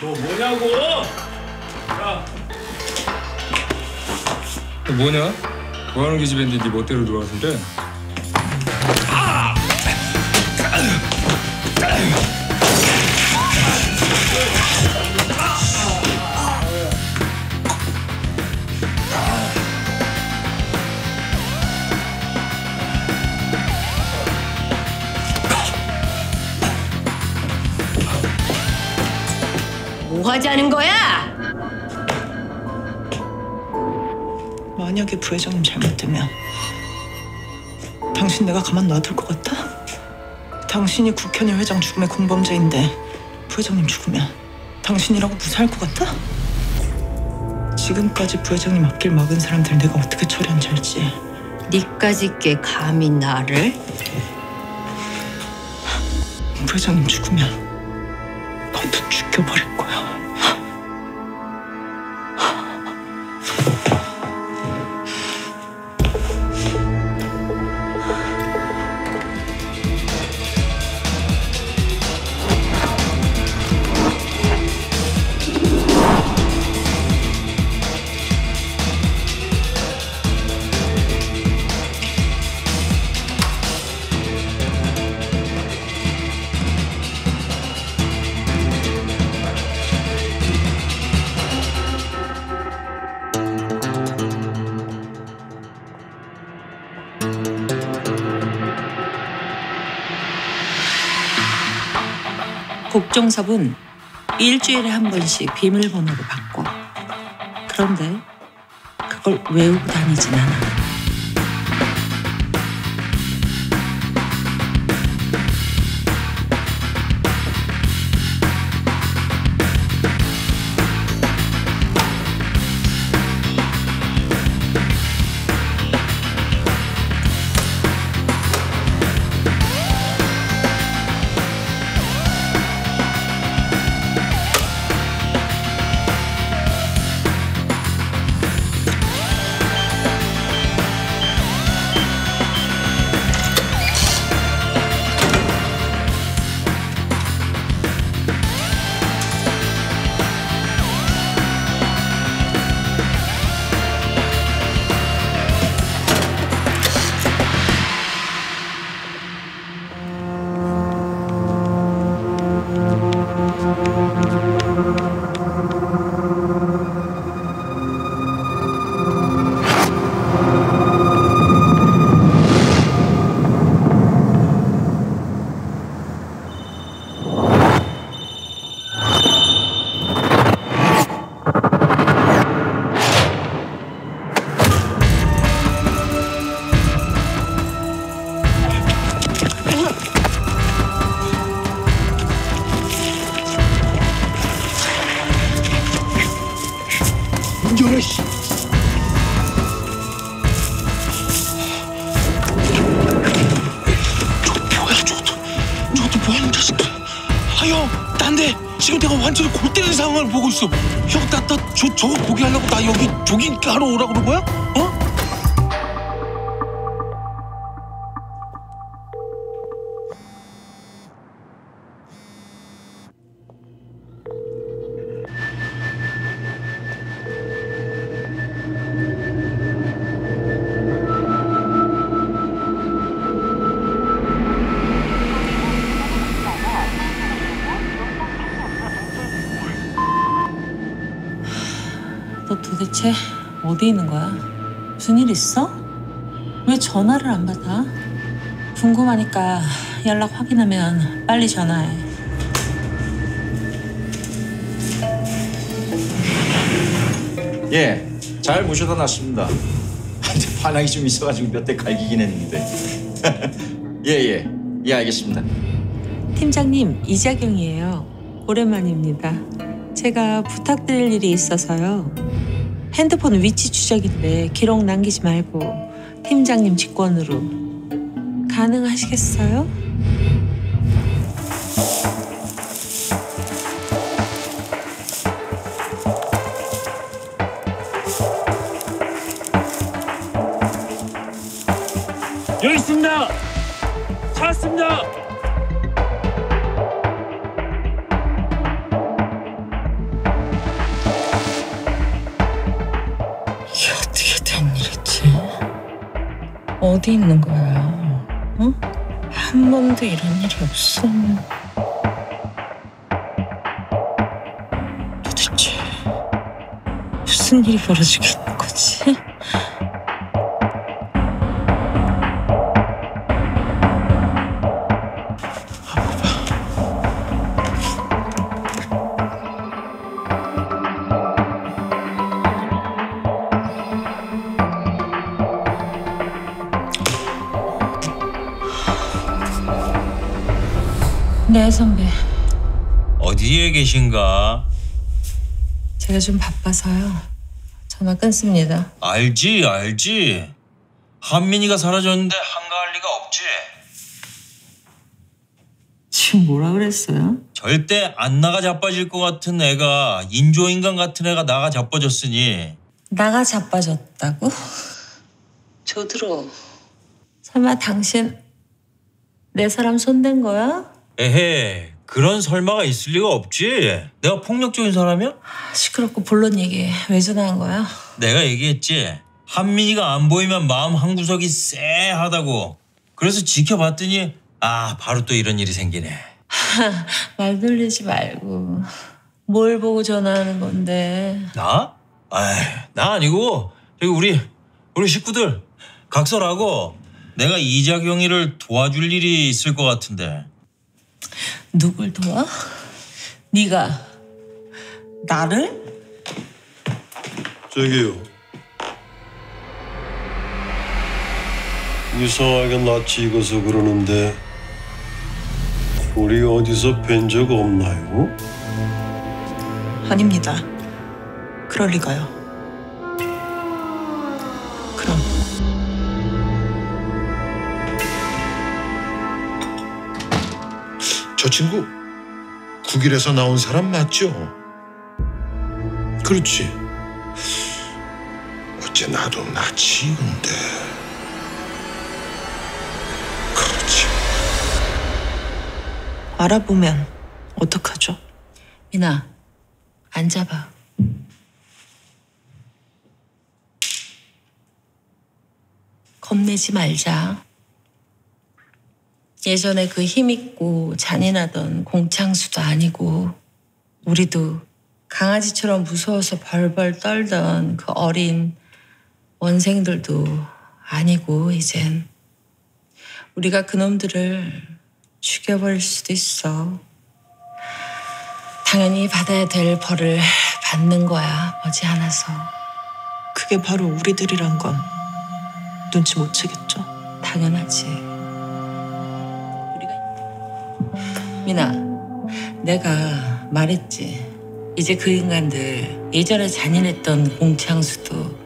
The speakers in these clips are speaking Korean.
너 뭐냐고? 야, 뭐냐? 뭐하는 기집애인데 네 멋대로 들어와서 하자는 거야? 만약에 부회장님 잘못되면 당신 내가 가만 놔둘 것 같아? 당신이 국현일 회장 죽음의 공범자인데 부회장님 죽으면 당신이라고 무사할 것 같아? 지금까지 부회장님 앞길 막은 사람들 내가 어떻게 처리한지 알지? 니까지 게 감히 나를? 부회장님 죽으면 너도 죽여버릴 거야. 국정섭은 일주일에 한 번씩 비밀번호를 바꿔. 그런데 그걸 외우고 다니진 않아. 아 형 난데 지금 내가 완전히 골 때리는 상황을 보고 있어 형 나 나 저 저거 보게 하려고 나 여기 조깅 하러 오라 그런 거야? 어? 대체 어디 있는 거야? 무슨 일 있어? 왜 전화를 안 받아? 궁금하니까 연락 확인하면 빨리 전화해. 예, 잘 모셔다 놨습니다. 반항이 좀 있어가지고 몇 대 갈기긴 했는데. 예, 예, 예, 알겠습니다. 팀장님 이자경이에요. 오랜만입니다. 제가 부탁드릴 일이 있어서요. 핸드폰 위치 추적인데 기록 남기지 말고 팀장님 직권으로 가능하시겠어요? 여기 있습니다. 찾았습니다. 어디 있는 거야? 어? 한 번도 이런 일이 없어. 도대체 무슨 일이 벌어지고 있는 거지? 네 선배. 어디에 계신가? 제가 좀 바빠서요. 전화 끊습니다. 알지, 알지. 한민이가 사라졌는데 한가할 리가 없지. 지금 뭐라 그랬어요? 절대 안 나가 자빠질 것 같은 애가 인조인간 같은 애가 나가 자빠졌으니 나가 자빠졌다고? 조들어. 설마 당신 내 사람 손댄 거야? 에헤 그런 설마가 있을 리가 없지. 내가 폭력적인 사람이야? 시끄럽고 본론 얘기 왜 전화한 거야? 내가 얘기했지. 한민이가 안 보이면 마음 한 구석이 쎄하다고. 그래서 지켜봤더니 아 바로 또 이런 일이 생기네. 말 돌리지 말고 뭘 보고 전화하는 건데 나? 아이, 나 아니고 저기 우리 우리 식구들 각설하고 내가 이자경이를 도와줄 일이 있을 것 같은데 누굴 도와? 네가 나를? 저기요. 이상하게 낯이 익어서 그러는데 우리 어디서 뵌 적 없나요? 아닙니다. 그럴 리가요. 저 친구 국일에서 나온 사람 맞죠? 그렇지. 어째 나도 낯이 익은데. 그렇지. 알아보면 어떡하죠? 미나 앉아봐. 겁내지 말자. 예전에 그 힘있고 잔인하던 공창수도 아니고 우리도 강아지처럼 무서워서 벌벌 떨던 그 어린 원생들도 아니고 이젠 우리가 그놈들을 죽여버릴 수도 있어. 당연히 받아야 될 벌을 받는 거야 머지않아서 그게 바로 우리들이란 건 눈치 못 채겠죠? 당연하지 미나 내가 말했지. 이제 그 인간들 예전에 잔인했던 공창수도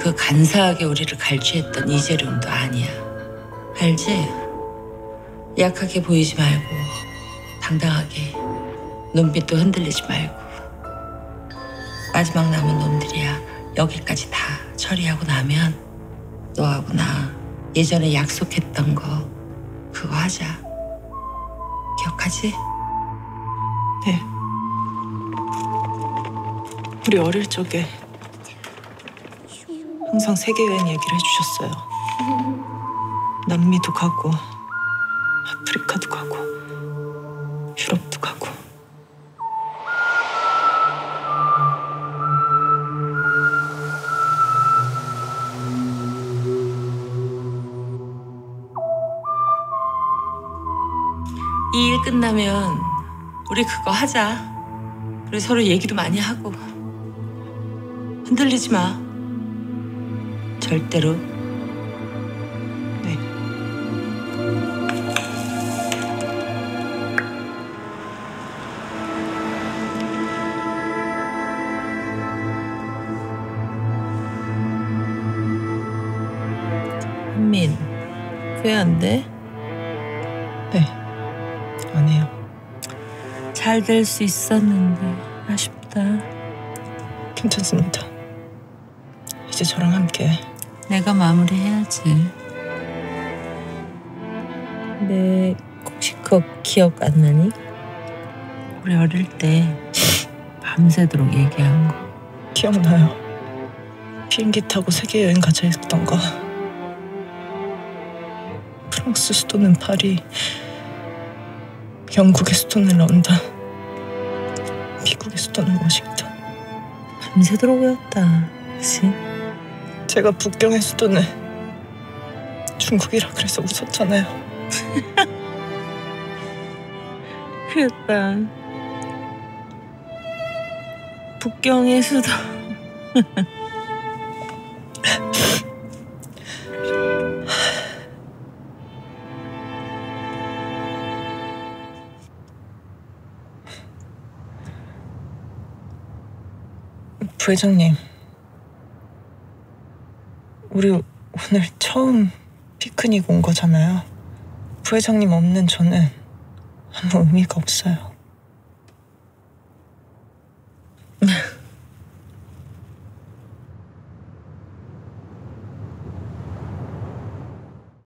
그 간사하게 우리를 갈취했던 이재룡도 아니야. 알지? 약하게 보이지 말고 당당하게 눈빛도 흔들리지 말고. 마지막 남은 놈들이야. 여기까지 다 처리하고 나면 너하고 나 예전에 약속했던 거 그거 하자 기억하지? 네. 우리 어릴 적에 항상 세계 여행 얘기를 해주셨어요. 남미도 가고 아프리카도 가고 이 일 끝나면 우리 그거 하자 그리고 서로 얘기도 많이 하고 흔들리지 마 절대로 네. 한민 후회 안 돼? 잘 될 수 있었는데 아쉽다 괜찮습니다. 이제 저랑 함께 내가 마무리해야지 내 혹시 그거 기억 안 나니? 우리 어릴 때 밤새도록 얘기한 거 기억나요. 비행기 타고 세계 여행 가자 했던 거. 프랑스 수도는 파리, 영국의 수도는 런던, 수도는 워싱턴. 밤새도록 외웠다. 그치? 제가 북경의 수도는 중국이라 그래서 웃었잖아요. 그랬다. 북경의 수도. 부회장님, 우리 오늘 처음 피크닉 온 거잖아요. 부회장님 없는 저는 아무 의미가 없어요.